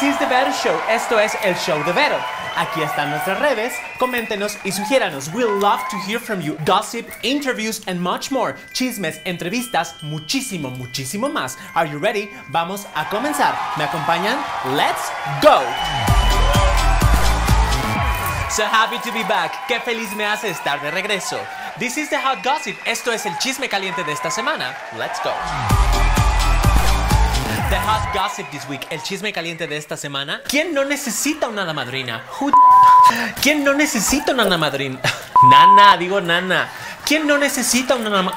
This is the Vero Show. Esto es el show de Vero. Aquí están nuestras redes. Coméntenos y sugiéranos. We'll love to hear from you. Gossip, interviews and much more. Chismes, entrevistas, muchísimo, muchísimo más. Are you ready? Vamos a comenzar. ¿Me acompañan? Let's go. So happy to be back. Qué feliz me hace estar de regreso. This is the hot gossip. Esto es el chisme caliente de esta semana. Let's go. The hot gossip this week. El chisme caliente de esta semana. ¿Quién no necesita una hada madrina? ¿Quién no necesita una hada madrina? Nana, digo nana. ¿Quién no necesita una hada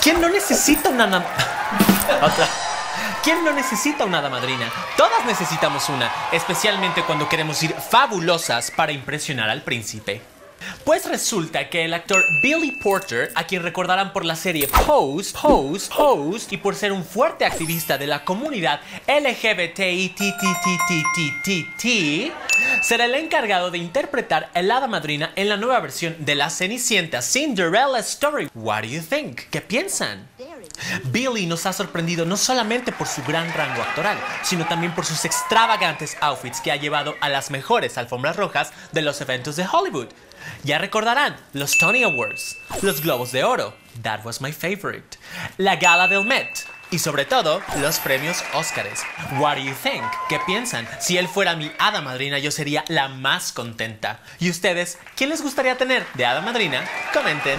¿Quién no necesita una. ¿Quién no necesita una hada madrina? Todas necesitamos una, especialmente cuando queremos ir fabulosas para impresionar al príncipe. Pues resulta que el actor Billy Porter, a quien recordarán por la serie Pose, Pose, Pose, y por ser un fuerte activista de la comunidad LGBTITTTTTT, será el encargado de interpretar el hada madrina en la nueva versión de La Cenicienta Cinderella Story. What do you think? ¿Qué piensan? Billy nos ha sorprendido no solamente por su gran rango actoral, sino también por sus extravagantes outfits que ha llevado a las mejores alfombras rojas de los eventos de Hollywood. Ya recordarán los Tony Awards, los Globos de Oro, that was my favorite, la gala del Met y sobre todo los premios Óscares. What do you think? ¿Qué piensan? Si él fuera mi hada madrina, yo sería la más contenta. ¿Y ustedes? ¿Quién les gustaría tener de hada madrina? Comenten.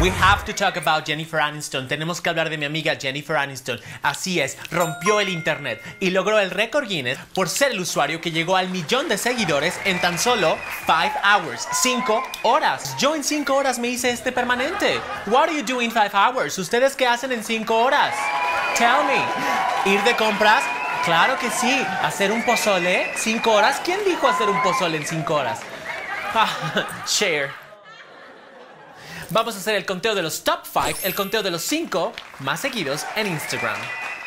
We have to talk about Jennifer Aniston. Tenemos que hablar de mi amiga Jennifer Aniston. Así es, rompió el internet y logró el récord Guinness por ser el usuario que llegó al millón de seguidores en tan solo 5 hours, 5 horas. Yo en 5 horas me hice este permanente. What are you doing 5 hours? ¿Ustedes qué hacen en 5 horas? Tell me. ¿Ir de compras? Claro que sí. ¿Hacer un pozole? ¿5 horas? ¿Quién dijo hacer un pozole en 5 horas? Ah, share. Vamos a hacer el conteo de los top 5, el conteo de los 5 más seguidos en Instagram.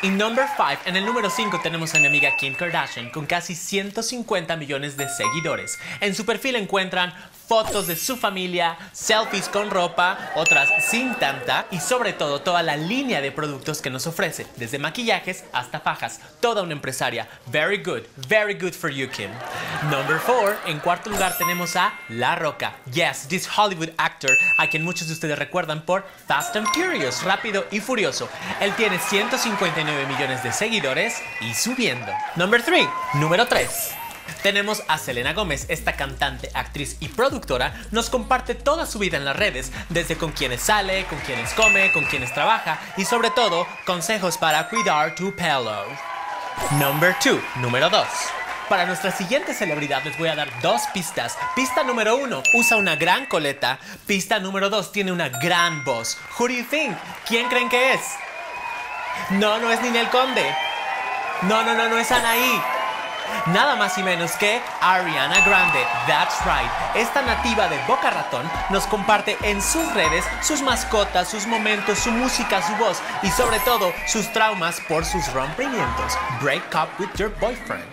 En number 5, en el número 5 tenemos a mi amiga Kim Kardashian con casi 150 millones de seguidores. En su perfil encuentran fotos de su familia, selfies con ropa, otras sin tanta y sobre todo toda la línea de productos que nos ofrece, desde maquillajes hasta fajas. Toda una empresaria. Very good, very good for you, Kim. Number 4, en cuarto lugar tenemos a La Roca. Yes, this Hollywood actor a quien muchos de ustedes recuerdan por Fast and Furious, rápido y furioso. Él tiene 159 millones de seguidores y subiendo. Number 3, número 3. Tenemos a Selena Gómez, esta cantante, actriz y productora, nos comparte toda su vida en las redes, desde con quienes sale, con quienes come, con quienes trabaja y sobre todo consejos para cuidar tu pelo. Number 2, número 2. Para nuestra siguiente celebridad les voy a dar dos pistas. Pista número uno, usa una gran coleta. Pista número dos, tiene una gran voz. Who do you think? ¿Quién creen que es? No, no es Ninel Conde. No, no, no, no es Anaí. Nada más y menos que Ariana Grande. That's right. Esta nativa de Boca Ratón nos comparte en sus redes sus mascotas, sus momentos, su música, su voz y sobre todo sus traumas por sus rompimientos. Break up with your boyfriend.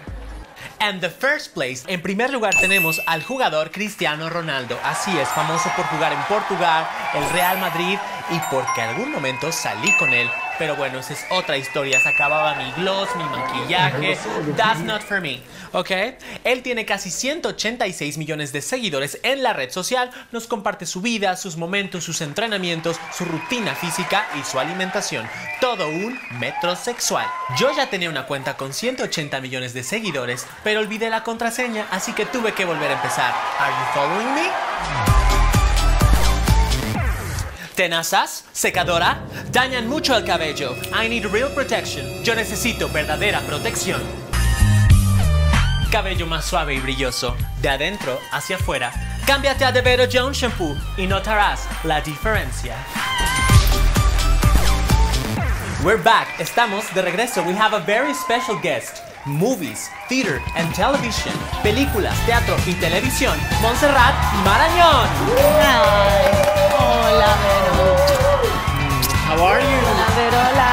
And the first place, en primer lugar tenemos al jugador Cristiano Ronaldo. Así es, famoso por jugar en Portugal, el Real Madrid y porque algún momento salí con él pero bueno, esa es otra historia. Se acababa mi gloss, mi maquillaje. That's not for me. ¿Ok? Él tiene casi 186 millones de seguidores en la red social. Nos comparte su vida, sus momentos, sus entrenamientos, su rutina física y su alimentación. Todo un metrosexual. Yo ya tenía una cuenta con 180 millones de seguidores, pero olvidé la contraseña, así que tuve que volver a empezar. Are you following me? Tenazas, secadora, dañan mucho el cabello. I need real protection. Yo necesito verdadera protección. Cabello más suave y brilloso, de adentro hacia afuera. Cámbiate a De Vero Jones Shampoo y notarás la diferencia. We're back. Estamos de regreso. We have a very special guest. Movies, theater and television. Películas, teatro y televisión. Montserrat Marañón. Hola, Vero. How are you? Hola, Vero, hola.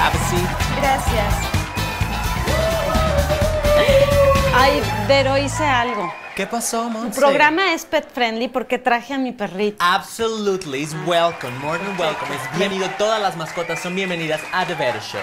Have a seat. Gracias. Ay, Vero, hice algo. ¿Qué pasó, El Montse? programa es pet friendly porque traje a mi perrito. Absolutely, it's welcome, more than welcome. Es bienvenido, todas las mascotas son bienvenidas a The Better Show.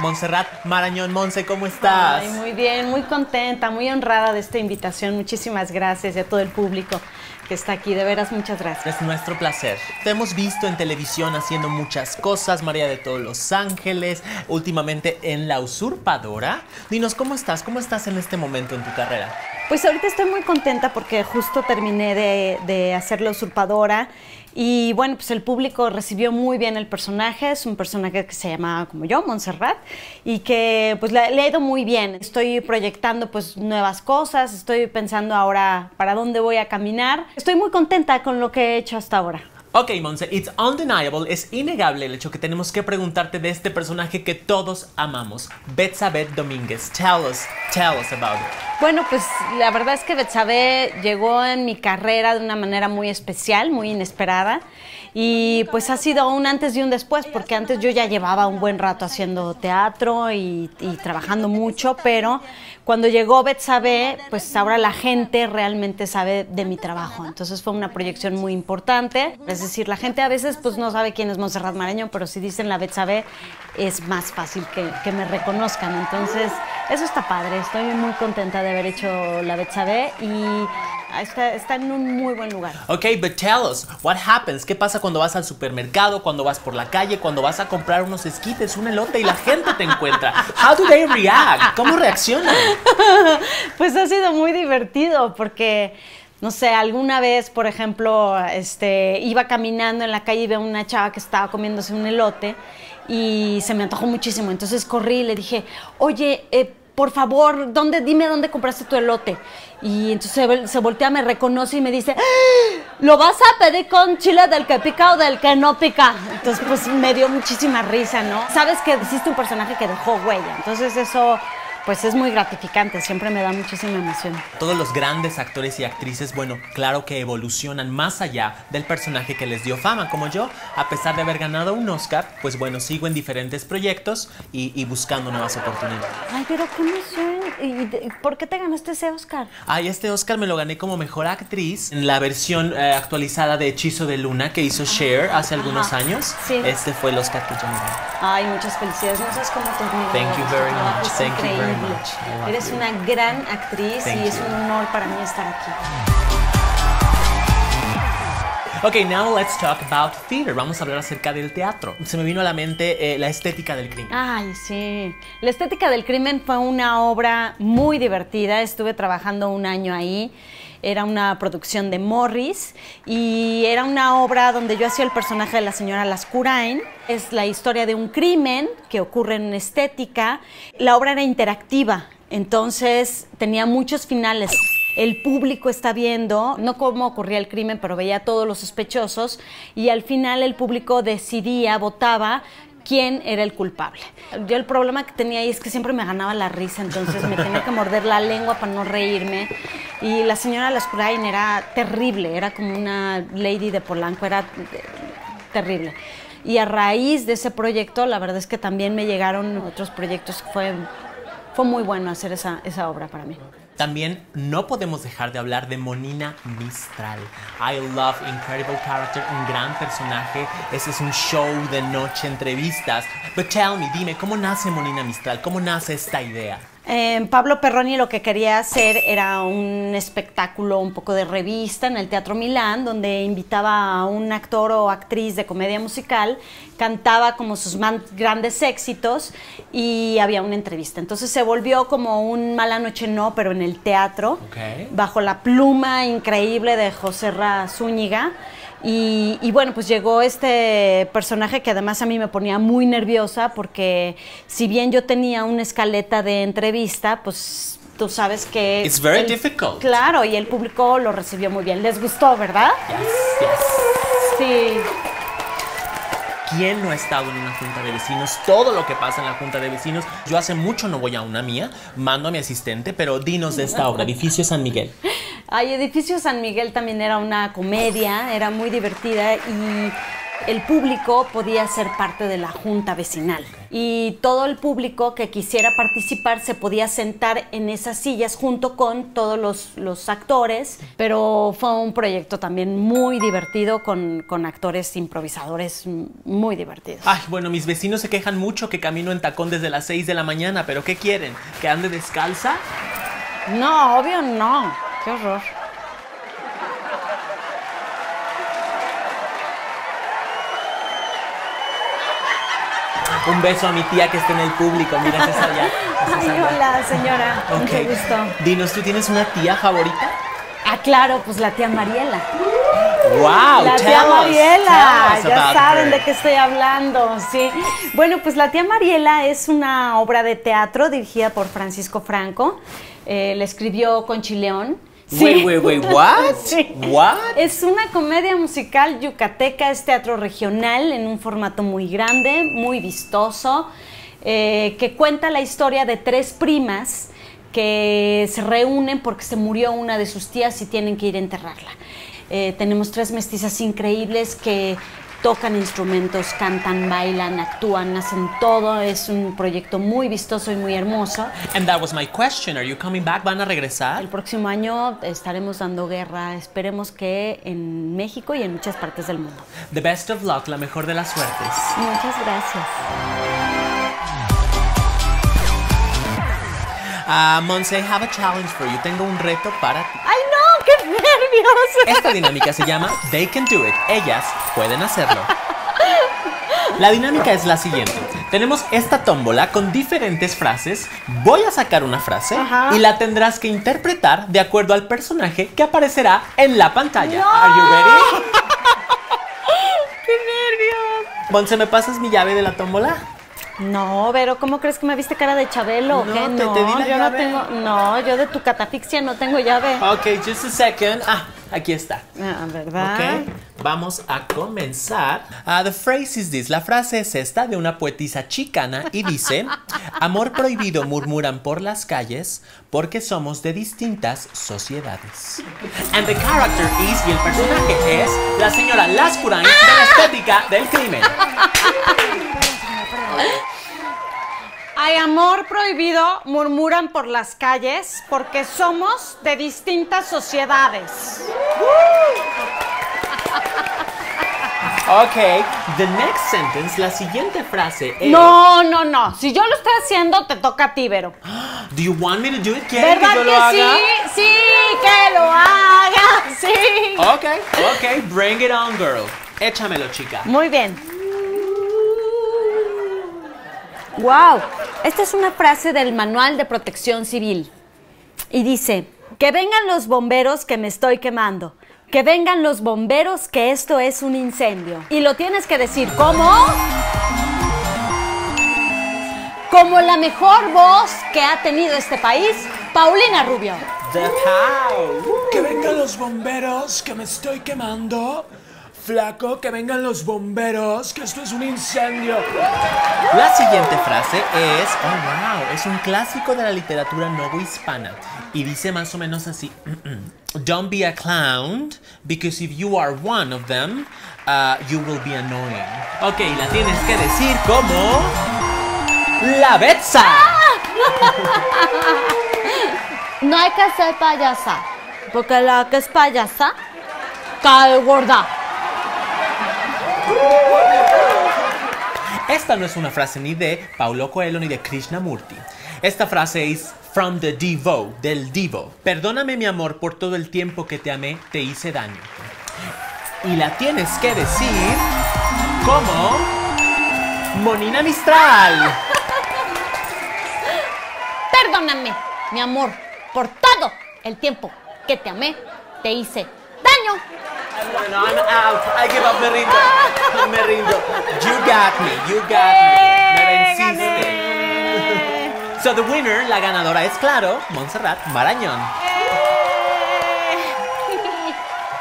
Montserrat Marañón. Monse, ¿cómo estás? Ay, muy bien, muy contenta, muy honrada de esta invitación. Muchísimas gracias y a todo el público que está aquí. De veras, muchas gracias. Es nuestro placer. Te hemos visto en televisión haciendo muchas cosas, María de todos los Ángeles, últimamente en La Usurpadora. Dinos, ¿cómo estás? ¿Cómo estás en este momento en tu carrera? Pues ahorita estoy muy contenta porque justo terminé de, de hacer La Usurpadora y bueno, pues el público recibió muy bien el personaje, es un personaje que se llama como yo, Montserrat, y que pues le, le, ha ido muy bien. Estoy proyectando pues nuevas cosas, estoy pensando ahora para dónde voy a caminar. Estoy muy contenta con lo que he hecho hasta ahora. Ok, Monse, it's undeniable, es innegable el hecho que tenemos que preguntarte de este personaje que todos amamos, Betsabé Domínguez. Tell us, tell us about it. Bueno, pues la verdad es que Betsabé llegó en mi carrera de una manera muy especial, muy inesperada. Y pues ha sido un antes y un después, porque antes yo ya llevaba un buen rato haciendo teatro y, y trabajando mucho, pero cuando llegó Betsabe, pues ahora la gente realmente sabe de mi trabajo. Entonces fue una proyección muy importante. Es decir, la gente a veces pues no sabe quién es Montserrat Mareño, pero si dicen la Betsabe es más fácil que, que, me reconozcan. Entonces eso está padre. Estoy muy contenta de haber hecho la Betsabe y Está, está, en un muy buen lugar. Ok, but tell us, what happens? ¿Qué pasa cuando vas al supermercado, cuando vas por la calle, cuando vas a comprar unos esquites, un elote y la gente te encuentra? How do they react? ¿Cómo reaccionan? pues ha sido muy divertido porque no sé, alguna vez, por ejemplo, este, iba caminando en la calle y veo una chava que estaba comiéndose un elote y se me antojó muchísimo. Entonces corrí y le dije, oye, eh, por favor, ¿dónde, dime dónde compraste tu elote. Y entonces se, voltea, me reconoce y me dice, ¡Ah! ¿lo vas a pedir con chile del que pica o del que no pica? Entonces, pues me dio muchísima risa, ¿no? Sabes que hiciste un personaje que dejó huella. Entonces, eso pues es muy gratificante, siempre me da muchísima emoción. Todos los grandes actores y actrices, bueno, claro que evolucionan más allá del personaje que les dio fama, como yo, a pesar de haber ganado un Oscar, pues bueno, sigo en diferentes proyectos y, y buscando nuevas oportunidades. Ay, pero ¿cómo son? ¿Y por qué te ganaste ese Oscar? Ay, este Oscar me lo gané como mejor actriz en la versión eh, actualizada de Hechizo de Luna que hizo Cher hace algunos Ajá. años. Sí. Este fue el Oscar que yo me gané. Ay, muchas felicidades. No sabes cómo te admiro. Thank you very much. es Thank you very increíble. much. Eres you. una gran actriz Thank y es you. un honor para mí estar aquí. Ok, now let's talk about theater. Vamos a hablar acerca del teatro. Se me vino a la mente eh, la estética del crimen. Ay, sí. La estética del crimen fue una obra muy divertida. Estuve trabajando un año ahí. Era una producción de Morris y era una obra donde yo hacía el personaje de la señora Lascurain. Es la historia de un crimen que ocurre en estética. La obra era interactiva, entonces tenía muchos finales. El público está viendo, no cómo ocurría el crimen, pero veía a todos los sospechosos y al final el público decidía, votaba quién era el culpable. Yo el problema que tenía ahí es que siempre me ganaba la risa, entonces me tenía que morder la lengua para no reírme. Y la señora Lascurain era terrible, era como una lady de Polanco, era eh, terrible. Y a raíz de ese proyecto, la verdad es que también me llegaron otros proyectos. Fue, fue muy bueno hacer esa, esa obra para mí. También no podemos dejar de hablar de Monina Mistral. I love incredible character, un gran personaje. Ese es un show de noche, entrevistas. But tell me, dime, ¿cómo nace Monina Mistral? ¿Cómo nace esta idea? Eh, Pablo Perroni lo que quería hacer era un espectáculo un poco de revista en el Teatro Milán, donde invitaba a un actor o actriz de comedia musical, cantaba como sus grandes éxitos y había una entrevista. Entonces se volvió como un Mala Noche No, pero en el teatro, Ok. bajo la pluma increíble de José Ra Zúñiga. Y, y, bueno, pues llegó este personaje que además a mí me ponía muy nerviosa porque si bien yo tenía una escaleta de entrevista, pues tú sabes que... It's very el- difficult. Claro, y el público lo recibió muy bien. ¿Les gustó, verdad? Yes, yes. Sí. ¿Quién no ha estado en una junta de vecinos? Todo lo que pasa en la junta de vecinos. Yo hace mucho no voy a una mía, mando a mi asistente, pero dinos de esta obra, Edificio San Miguel. Ay, Edificio San Miguel también era una comedia, era muy divertida y el público podía ser parte de la junta vecinal. Y todo el público que quisiera participar se podía sentar en esas sillas junto con todos los, los actores. Pero fue un proyecto también muy divertido con, con actores improvisadores muy divertidos. Ay, bueno, mis vecinos se quejan mucho que camino en tacón desde las 6 de la mañana, pero ¿qué quieren? ¿Que ande descalza? No, obvio no. Qué horror. Un beso a mi tía que está en el público. Mira, es allá. Ay, hola, señora. Ok. Mucho gusto. Dinos, ¿tú tienes una tía favorita? Ah, claro, pues la tía Mariela. ¡Wow! La tía us, Mariela, ya saben her. de qué estoy hablando, sí. Bueno, pues la tía Mariela es una obra de teatro dirigida por Francisco Franco. Eh, la escribió Conchi Wait, wait, wait, what? Sí. What? Es una comedia musical yucateca, es teatro regional en un formato muy grande, muy vistoso, eh, que cuenta la historia de tres primas que se reúnen porque se murió una de sus tías y tienen que ir a enterrarla. Eh, tenemos tres mestizas increíbles que tocan instrumentos, cantan, bailan, actúan, hacen todo. Es un proyecto muy vistoso y muy hermoso. And that was my question. Are you coming back? ¿Van a regresar? El próximo año estaremos dando guerra, esperemos que en México y en muchas partes del mundo. The best of luck, la mejor de las suertes. Muchas gracias. Ah, Monse, I have a challenge for you. Tengo un reto para ti. ¡Ay, no! Esta dinámica se llama They Can Do It. Ellas pueden hacerlo. La dinámica es la siguiente. Tenemos esta tómbola con diferentes frases. Voy a sacar una frase Ajá. y la tendrás que interpretar de acuerdo al personaje que aparecerá en la pantalla. ¡No! Are you ready? ¡Qué nervios! Monse, ¿me pasas mi llave de la tómbola? No, Vero, ¿cómo crees que me viste cara de Chabelo? No, qué? te- no, te di la yo llave. no tengo. No, yo de tu catafixia no tengo llave. Ok, just a second. Ah, aquí está. Ah, ¿verdad? Ok, vamos a comenzar. Ah, the phrase is this. La frase es esta de una poetisa chicana y dice: Amor prohibido murmuran por las calles porque somos de distintas sociedades. And the character is, y el personaje es, la señora Lascurain de la estética del crimen. Hay amor prohibido, murmuran por las calles, porque somos de distintas sociedades. Ok, the next sentence, la siguiente frase es: No, no, no. Si yo lo estoy haciendo, te toca a ti, Vero. Do you want me to do it? ¿Quieren ¿Verdad que yo que lo haga? sí? Sí, que lo haga. Sí. Ok, ok, bring it on, girl. Échamelo, chica. Muy bien. Wow, esta es una frase del Manual de Protección Civil. Y dice, que vengan los bomberos que me estoy quemando. Que vengan los bomberos que esto es un incendio. Y lo tienes que decir, ¿cómo? Como la mejor voz que ha tenido este país, Paulina Rubio. The pow. Que vengan los bomberos, que me estoy quemando. Flaco, que vengan los bomberos, que esto es un incendio. La siguiente frase es, oh wow, es un clásico de la literatura novohispana y dice más o menos así: Don't be a clown, because if you are one of them, uh, you will be annoying. Ok, la tienes que decir como la Betsa. No hay que ser payasa, porque la que es payasa cae gorda. Esta no es una frase ni de Paulo Coelho ni de Krishnamurti. Esta frase es from the Divo, del Divo. Perdóname mi amor por todo el tiempo que te amé, te hice daño. Y la tienes que decir como Monina Mistral. Perdóname, mi amor, por todo el tiempo que te amé, te hice daño. Bueno, I'm out. I give up, me rindo. Me rindo. You got me, you got me. Me venciste. So the winner, la ganadora es claro, Montserrat Marañón.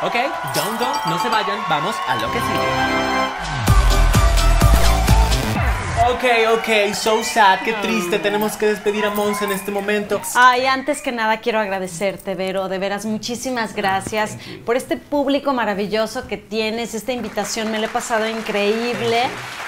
Ok, don't go, no se vayan, vamos a lo que sigue. Ok, ok, so sad, qué triste. Tenemos que despedir a Monse en este momento. Ay, antes que nada quiero agradecerte, Vero. De veras, muchísimas gracias por este público maravilloso que tienes, esta invitación. Me la he pasado increíble.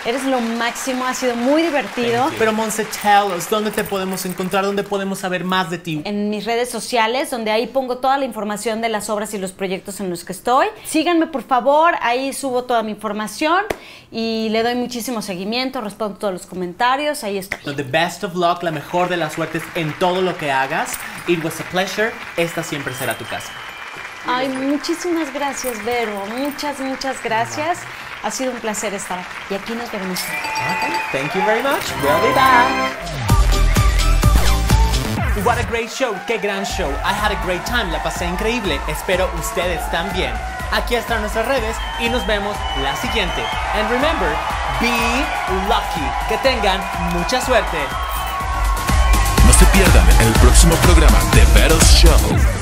Eres lo máximo, ha sido muy divertido. Pero Monse, tell us, ¿dónde te podemos encontrar? ¿Dónde podemos saber más de ti? En mis redes sociales, donde ahí pongo toda la información de las obras y los proyectos en los que estoy. Síganme, por favor, ahí subo toda mi información y le doy muchísimo seguimiento, respondo todos los comentarios, ahí estoy. The best of luck, la mejor de las suertes en todo lo que hagas. It was a pleasure. Esta siempre será tu casa. Ay, muchísimas gracias, Vero. Muchas, muchas gracias. Ha sido un placer estar aquí. Y aquí nos veremos. Okay, thank you very much. We'll be back. What a great show, qué gran show. I had a great time, la pasé increíble. Espero ustedes también. Aquí están nuestras redes y nos vemos la siguiente. And remember, be lucky. Que tengan mucha suerte. No se pierdan el próximo programa de Veros Show.